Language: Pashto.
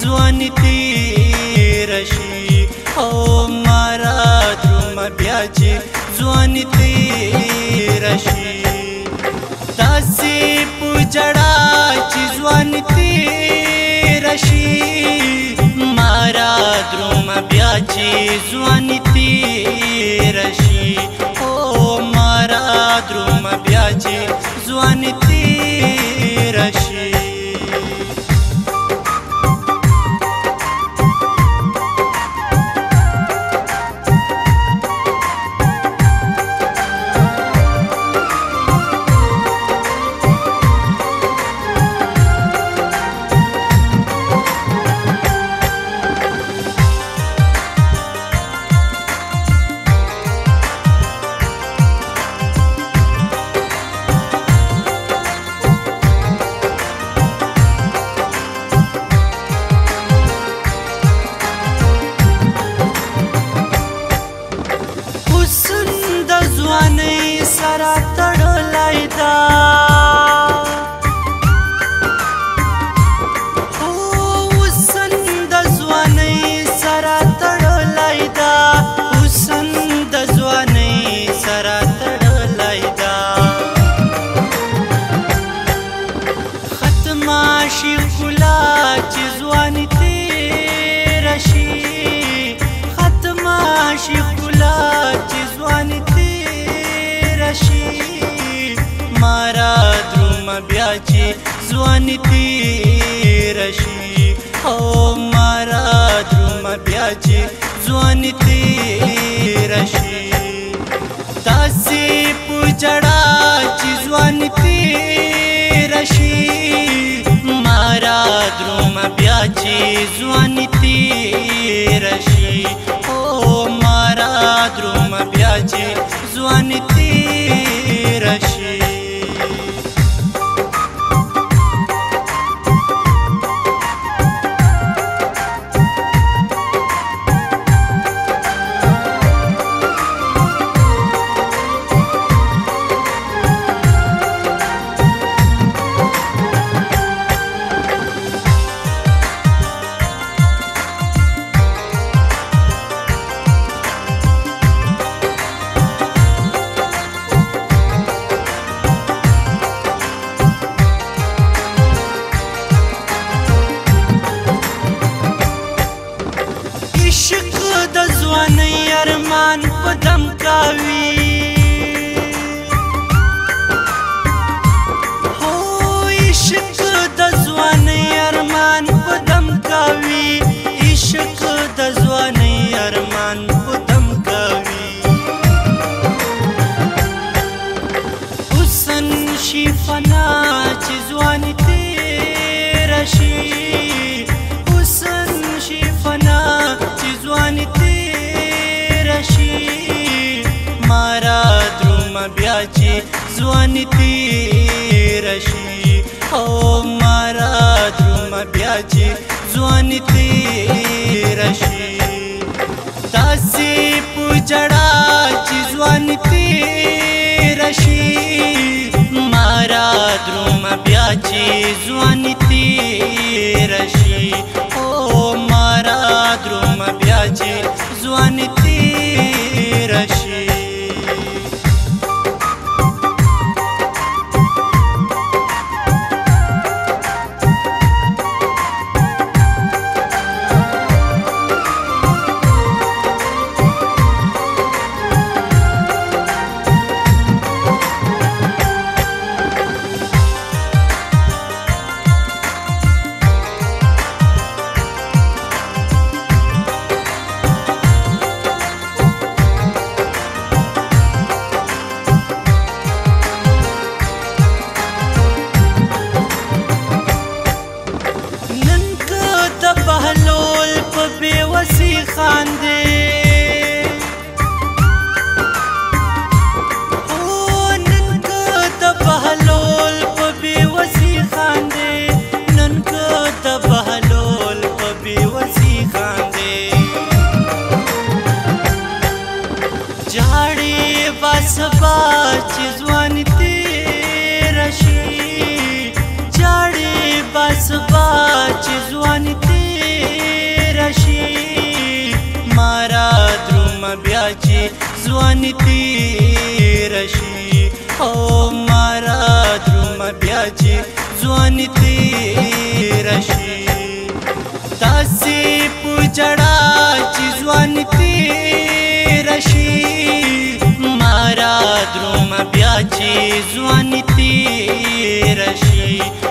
ځواني تیر شي او مارا دروم بیا چې ځواني تیر شي تاسې پوجړا چې ځواني تیر شي مارا دروم بیا چې ځواني تیر شي او مارا دروم بیا چې ځواني 爱他。ځواني تیر شي او مارا دروم بیا چې ځواني تیر شي تاسې پوجړا چې ځواني تیر شي مارا دروم بیا چې ځواني تیر شي شي فنا چې ځواني تیر شي حسن شي فنا چې ځواني تیر شي مارا دروم بیا چې ځواني تیر شي او مارا دروم بیا چې ځواني تیر شي تاسې پوجړه چې ځواني تیر रशी ओ मूमजी ज्वानि باندې تیر شي او مرا درم بیا چې ځوان تیر شي تاسې پوجړا چې ځوان تیر شي مرا درم بیا چې ځوان تیر شي